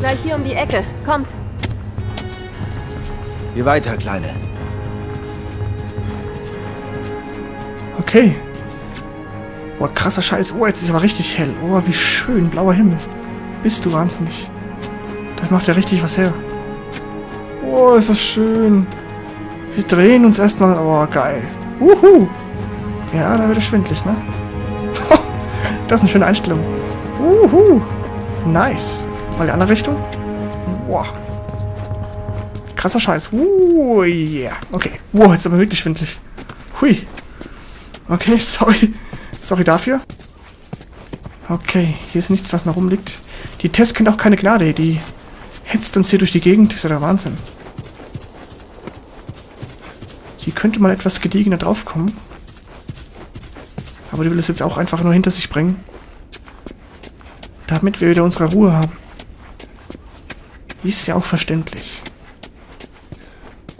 Gleich hier um die Ecke. Kommt. Geh weiter, Kleine. Okay. Oh, krasser Scheiß. Oh, jetzt ist aber richtig hell. Oh, wie schön. Blauer Himmel. Bist du wahnsinnig. Das macht ja richtig was her. Oh, ist das schön. Wir drehen uns erstmal. Oh, geil. Wuhu. Ja, da wird es schwindlig, ne? das ist eine schöne Einstellung. Wuhu. Nice. Mal die andere Richtung. Boah. Krasser Scheiß. Uh, yeah. Okay. Wow, jetzt aber wirklich schwindlig. Hui. Okay, sorry. Sorry dafür. Okay, hier ist nichts, was noch rumliegt. Die Test kennt auch keine Gnade. Die hetzt uns hier durch die Gegend. Das ist ja der Wahnsinn. Hier könnte mal etwas gediegener draufkommen. Aber die will es jetzt auch einfach nur hinter sich bringen. Damit wir wieder unsere Ruhe haben. Ist ja auch verständlich.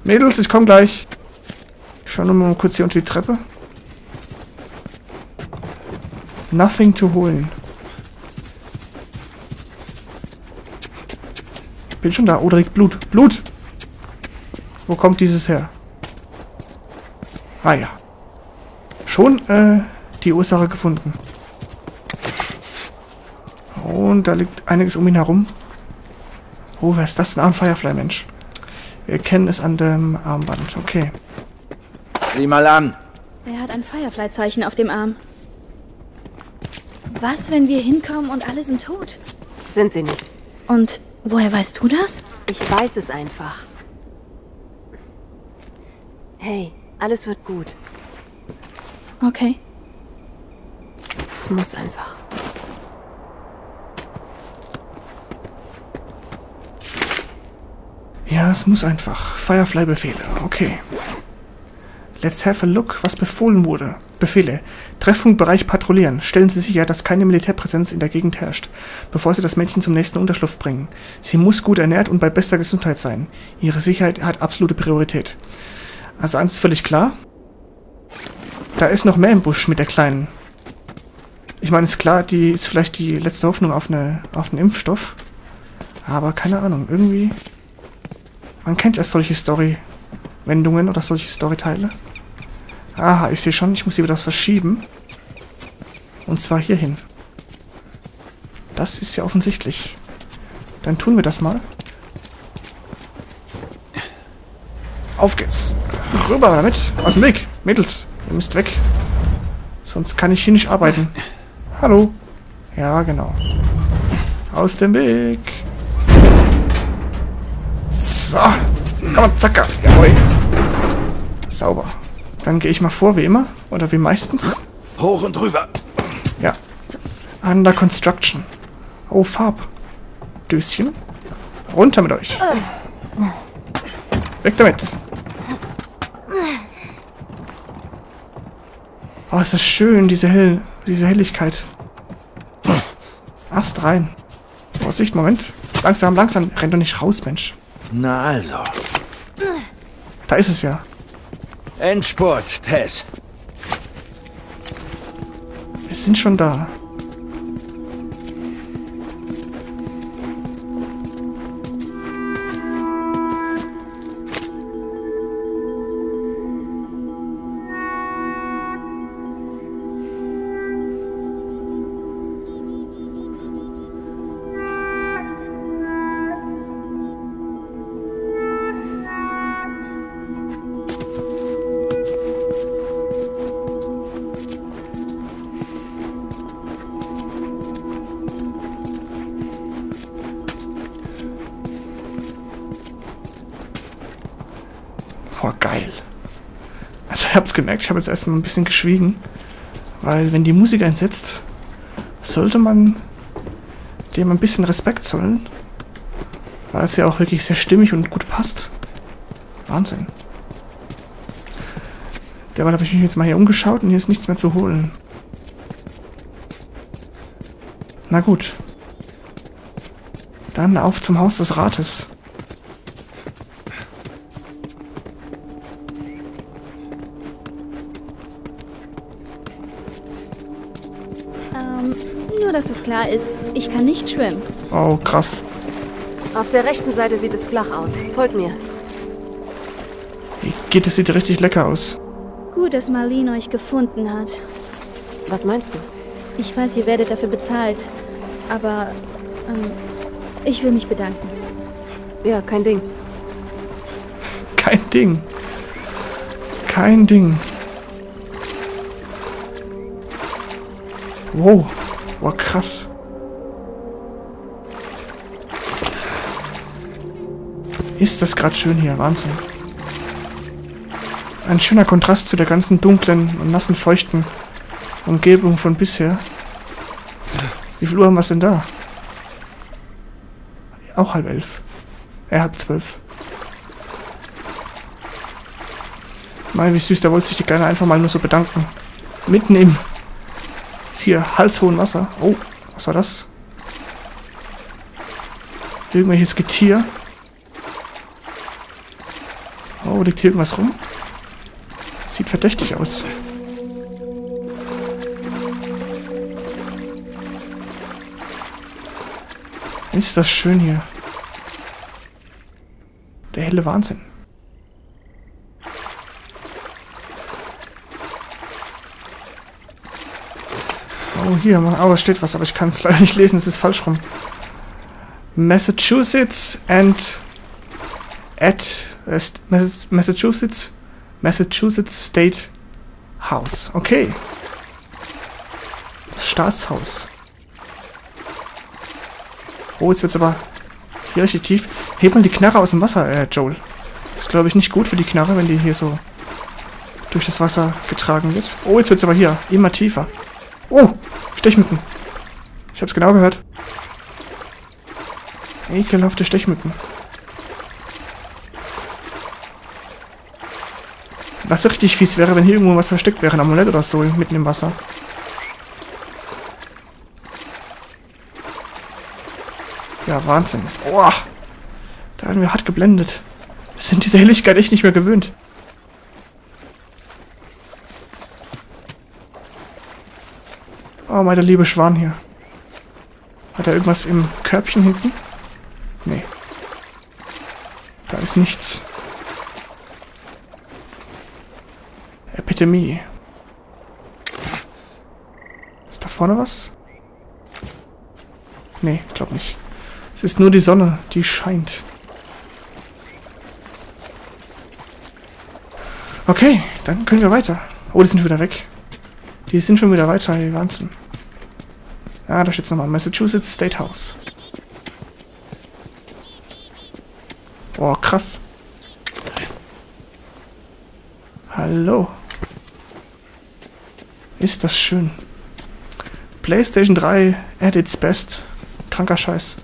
Mädels, ich komme gleich. Ich schaue nur mal kurz hier unter die Treppe. Nothing to holen. Bin schon da. Oh, Blut. Blut! Wo kommt dieses her? Ah ja. Schon äh, die Ursache gefunden. Und da liegt einiges um ihn herum. Oh, wer ist das denn? Ah, ein Firefly-Mensch. Wir erkennen es an dem Armband. Okay. Sieh mal an. Er hat ein Firefly-Zeichen auf dem Arm. Was, wenn wir hinkommen und alle sind tot? Sind sie nicht. Und woher weißt du das? Ich weiß es einfach. Hey, alles wird gut. Okay. Es muss einfach. Ja, es muss einfach. Firefly-Befehle. Okay. Let's have a look, was befohlen wurde. Befehle. Treffpunktbereich patrouillieren. Stellen Sie sicher, dass keine Militärpräsenz in der Gegend herrscht, bevor Sie das Mädchen zum nächsten Unterschlupf bringen. Sie muss gut ernährt und bei bester Gesundheit sein. Ihre Sicherheit hat absolute Priorität. Also eins ist völlig klar. Da ist noch mehr im Busch mit der Kleinen. Ich meine, ist klar, die ist vielleicht die letzte Hoffnung auf, eine, auf einen Impfstoff. Aber keine Ahnung, irgendwie... Man kennt ja solche Story-Wendungen oder solche Storyteile. Aha, ich sehe schon, ich muss hier wieder was verschieben. Und zwar hierhin. Das ist ja offensichtlich. Dann tun wir das mal. Auf geht's. Rüber damit. Aus dem Weg. Mädels, ihr müsst weg. Sonst kann ich hier nicht arbeiten. Hallo. Ja, genau. Aus dem Weg. So. Kann man zacker. Jawohl. Sauber. Dann gehe ich mal vor, wie immer. Oder wie meistens. Hoch und rüber. Ja. Under Construction. Oh, Farb. Döschen. Runter mit euch. Weg damit. Oh, ist das schön, diese, Hell diese Helligkeit. Ast rein. Vorsicht, Moment. Langsam, langsam. Renn doch nicht raus, Mensch. Na also. Da ist es ja. Endspurt, Tess. Wir sind schon da. Habt's gemerkt, ich habe jetzt erstmal ein bisschen geschwiegen. Weil wenn die Musik einsetzt, sollte man dem ein bisschen Respekt zollen. Weil es ja auch wirklich sehr stimmig und gut passt. Wahnsinn. Derweil habe ich mich jetzt mal hier umgeschaut und hier ist nichts mehr zu holen. Na gut. Dann auf zum Haus des Rates. Klar ist, ich kann nicht schwimmen. Oh, krass. Auf der rechten Seite sieht es flach aus. Folgt mir. Hey, Geht, das sieht richtig lecker aus. Gut, dass Marlene euch gefunden hat. Was meinst du? Ich weiß, ihr werdet dafür bezahlt. Aber, ähm, ich will mich bedanken. Ja, kein Ding. Kein Ding. Kein Ding. Wow. Wow, krass. Ist das gerade schön hier. Wahnsinn. Ein schöner Kontrast zu der ganzen dunklen und nassen, feuchten Umgebung von bisher. Wie viel Uhr haben wir denn da? Auch halb elf. Er hat zwölf. Mal, wie süß, da wollte sich die Kleine einfach mal nur so bedanken. Im hier halshohen Wasser. Oh, was war das? Irgendwelches Getier. Oh, liegt hier irgendwas rum? Sieht verdächtig aus. Ist das schön hier. Der helle Wahnsinn. Hier, oh, es steht was, aber ich kann es leider nicht lesen, es ist falsch rum. Massachusetts and at äh, Massachusetts Massachusetts State House. Okay. Das Staatshaus. Oh, jetzt wird's aber hier richtig tief. Heb mal die Knarre aus dem Wasser, äh, Joel. Ist, glaube ich, nicht gut für die Knarre, wenn die hier so durch das Wasser getragen wird. Oh, jetzt wird's aber hier immer tiefer. Oh, Stechmücken. Ich hab's genau gehört. Ekelhafte Stechmücken. Was richtig fies wäre, wenn hier irgendwo was versteckt wäre, ein Amulett oder so, mitten im Wasser. Ja, Wahnsinn. Boah. Da haben wir hart geblendet. Wir sind diese Helligkeit echt nicht mehr gewöhnt. Oh, mein liebe Schwan hier. Hat er irgendwas im Körbchen hinten? Nee. Da ist nichts. Epidemie. Ist da vorne was? Nee, ich glaube nicht. Es ist nur die Sonne, die scheint. Okay, dann können wir weiter. Oh, die sind wieder weg. Die sind schon wieder weiter, ey, Wahnsinn. Ah, da steht's nochmal. Massachusetts State House. Boah, krass. Hallo. Ist das schön. PlayStation 3 at its best. Kranker Scheiß.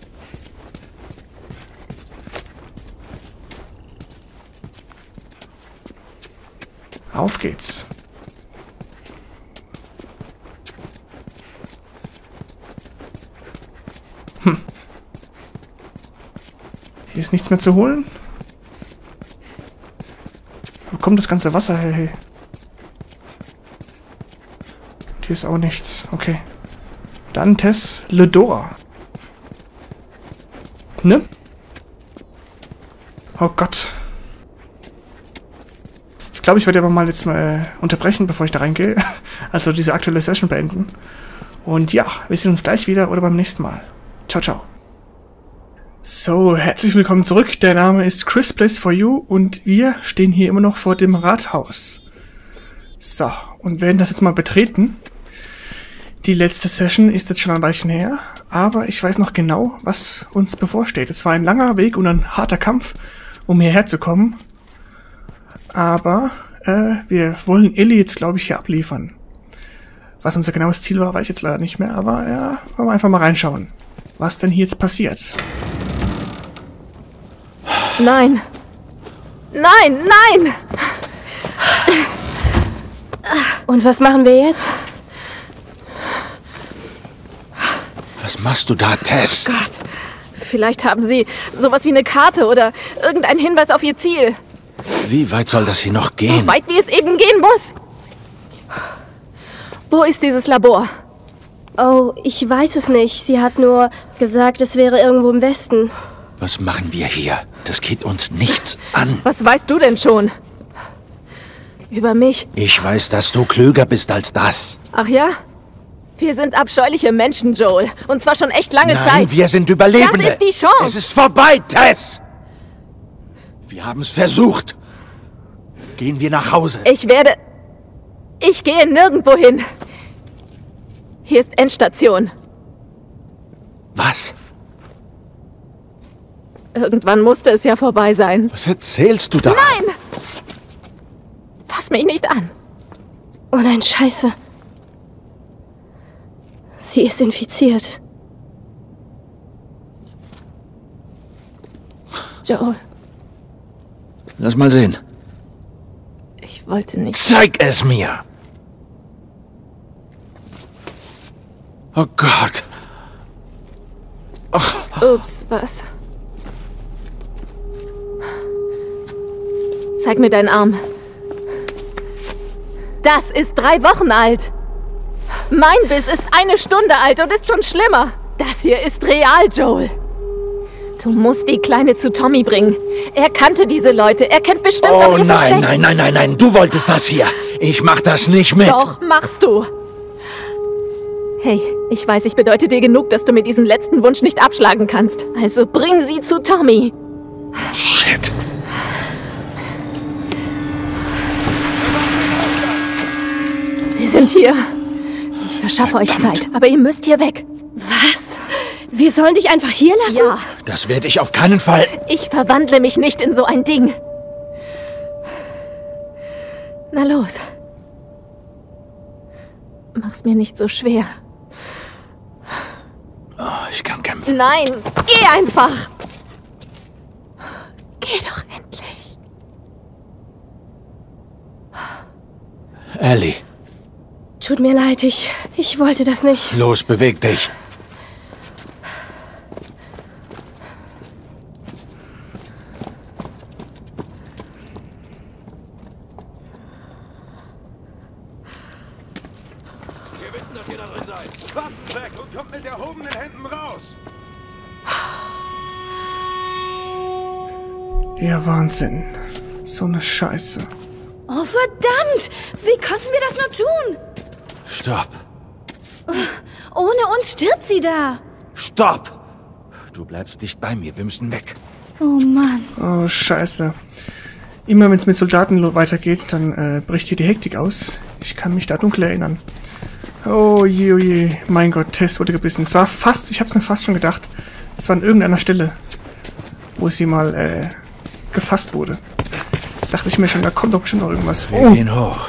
Auf geht's. Hier ist nichts mehr zu holen. Wo kommt das ganze Wasser her? Hey? Hier ist auch nichts. Okay. Dantes Ledora. Ne? Oh Gott. Ich glaube, ich werde aber mal jetzt mal äh, unterbrechen, bevor ich da reingehe. Also diese aktuelle Session beenden. Und ja, wir sehen uns gleich wieder oder beim nächsten Mal. Ciao, ciao. So, herzlich willkommen zurück. Der Name ist Chris Place for You und wir stehen hier immer noch vor dem Rathaus. So, und werden das jetzt mal betreten. Die letzte Session ist jetzt schon ein Weilchen her, aber ich weiß noch genau, was uns bevorsteht. Es war ein langer Weg und ein harter Kampf, um hierher zu kommen. Aber äh, wir wollen Ellie jetzt, glaube ich, hier abliefern. Was unser genaues Ziel war, weiß ich jetzt leider nicht mehr, aber ja, wollen wir einfach mal reinschauen, was denn hier jetzt passiert. Nein. Nein, nein! Und was machen wir jetzt? Was machst du da, Tess? Vielleicht haben Sie sowas wie eine Karte oder irgendeinen Hinweis auf Ihr Ziel. Wie weit soll das hier noch So gehen? weit, wie es eben gehen muss. Wo ist dieses Labor? Oh, ich weiß es nicht. Sie hat nur gesagt, es wäre irgendwo im Westen. Was machen wir hier? Das geht uns nichts an. Was weißt du denn schon? Über mich? Ich weiß, dass du klüger bist als das. Ach ja? Wir sind abscheuliche Menschen, Joel. Und zwar schon echt lange Nein, Zeit. wir sind Überlebende. Das ist die Chance. Es ist vorbei, Tess. Wir haben es versucht. Gehen wir nach Hause. Ich werde... Ich gehe nirgendwo hin. Hier ist Endstation. Was? Irgendwann musste es ja vorbei sein. Was erzählst du da? Nein! Fass mich nicht an. Oh nein, scheiße. Sie ist infiziert. Joel, Lass mal sehen. ich wollte nicht. Zeig es mir. Oh Gott. Ups, was? Zeig mir deinen Arm. Das ist drei Wochen alt. Mein Biss ist eine Stunde alt und ist schon schlimmer. Das hier ist real, Joel. Du musst die Kleine zu Tommy bringen. Er kannte diese Leute. Er kennt bestimmt auch Oh ihr nein, Versteck. nein, nein, nein, nein. Du wolltest das hier. Ich mach das nicht mit. Doch, machst du. Hey, ich weiß, ich bedeute dir genug, dass du mir diesen letzten Wunsch nicht abschlagen kannst. Also bring sie zu Tommy. Shit. Sind hier. Ich verschaffe euch. Zeit, aber ihr müsst hier weg. Was? Wir sollen dich einfach hier lassen? Ja, Das werde ich auf keinen Fall. ich verwandle mich nicht in so ein Ding. Na los. Mach's mir nicht so schwer. Oh, ich kann kämpfen. Nein, geh einfach. Geh doch endlich. Ellie, Tut mir leid, ich, ich wollte das nicht. los, beweg dich. Wir wissen, dass ihr da drin seid. Waffen weg und kommt mit erhobenen Händen raus. Ja, Wahnsinn. So eine Scheiße. Oh, verdammt! Wie konnten wir das nur tun? Stopp. Ohne uns stirbt sie da. Stopp. Du bleibst dicht bei mir. Wir müssen weg. Oh Mann. Oh, scheiße. Immer wenn es mit Soldaten weitergeht, dann äh, bricht hier die Hektik aus. Ich kann mich da dunkel erinnern. Oh je, oh je. Mein Gott, Tess wurde gebissen. Es war fast, ich hab's mir fast schon gedacht, es war an irgendeiner Stelle, wo sie mal äh, gefasst wurde. Dachte ich mir schon, da kommt doch bestimmt noch irgendwas. Wir Oh, gehen hoch.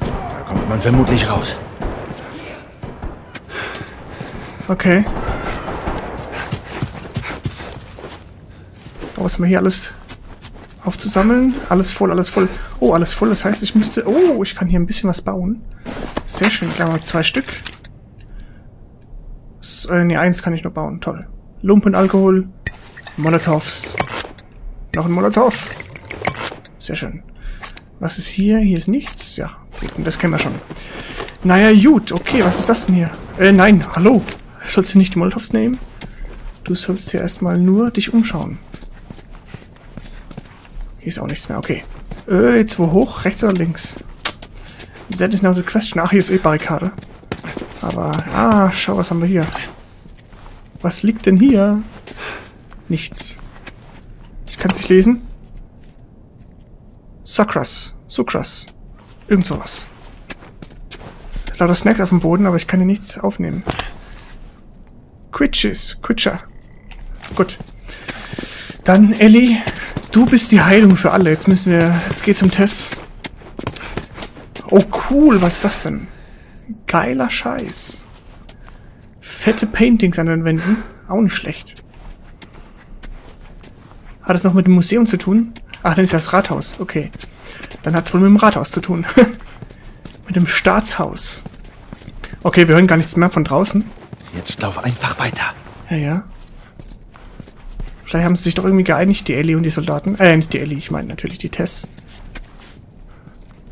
Da kommt man vermutlich raus. Okay. Oh, was haben wir hier alles aufzusammeln? Alles voll, alles voll. Oh, alles voll. Das heißt, ich müsste... Oh, ich kann hier ein bisschen was bauen. Sehr schön. Gleich mal zwei Stück. S äh, nee, eins kann ich nur bauen. Toll. Lumpenalkohol. Molotovs. Noch ein Molotov. Sehr schön. Was ist hier? Hier ist nichts. Ja, das kennen wir schon. Naja, gut. Okay, was ist das denn hier? Äh, nein, hallo. Sollst du nicht die Molotovs nehmen? Du sollst hier erstmal nur dich umschauen. Hier ist auch nichts mehr. Okay. Äh, jetzt wo hoch? Rechts oder links? That is now the question. Ach, hier ist eh Barrikade. Aber, ah, schau, was haben wir hier? Was liegt denn hier? Nichts. Ich kann es nicht lesen. Sukras. Sukras. Irgend sowas. Lauter Snacks auf dem Boden, aber ich kann hier nichts aufnehmen. Quitches. Quitscher. Gut. Dann, Ellie, du bist die Heilung für alle. Jetzt müssen wir, jetzt geht's um Tess. Oh, cool, was ist das denn? Geiler Scheiß. Fette Paintings an den Wänden. Auch nicht schlecht. Hat das noch mit dem Museum zu tun? Ach, dann ist das Rathaus. Okay. Dann hat es wohl mit dem Rathaus zu tun. mit dem Staatshaus. Okay, wir hören gar nichts mehr von draußen. Jetzt lauf einfach weiter. Ja, ja. Vielleicht haben sie sich doch irgendwie geeinigt, die Ellie und die Soldaten. Äh, nicht die Ellie, ich meine natürlich die Tess.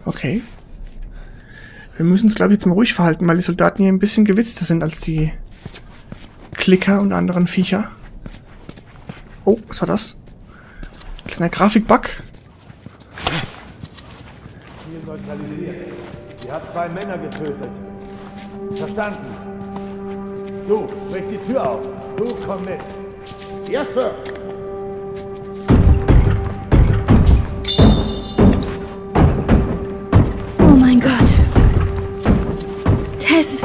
Okay. Wir müssen uns, glaube ich, jetzt mal ruhig verhalten, weil die Soldaten hier ein bisschen gewitzter sind als die Klicker und anderen Viecher. Oh, was war das? Kleiner Grafikbug. Ziel neutralisiert. Sie hat zwei Männer getötet. Verstanden. Du, brich die Tür auf. Du, komm mit. Yes, Sir. Oh mein Gott. Tess.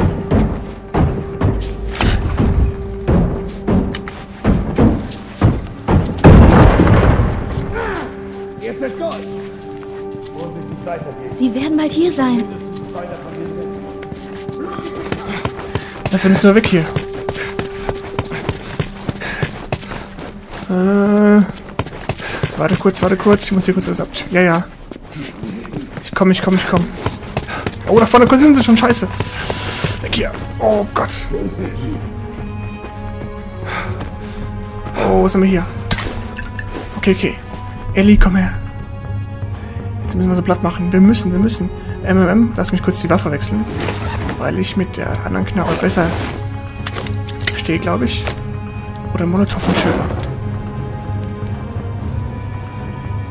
Jetzt ist Gold. Sie werden bald hier sein. Dafür müssen wir weg hier. Äh, warte kurz, warte kurz. Ich muss hier kurz was ab. Ja, ja. Ich komm, ich komm, ich komm. Oh, da vorne sind sie schon. Scheiße. Weg hier. Oh Gott. Oh, wo sind wir hier? Okay, okay. Ellie, komm her. Jetzt müssen wir so platt machen. Wir müssen, wir müssen. MMM, lass mich kurz die Waffe wechseln. Weil ich mit der anderen Knarre besser stehe, glaube ich. Oder Molotov und schöner.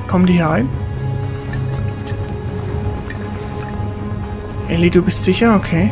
Kommen die hier rein? Ellie, du bist sicher? Okay.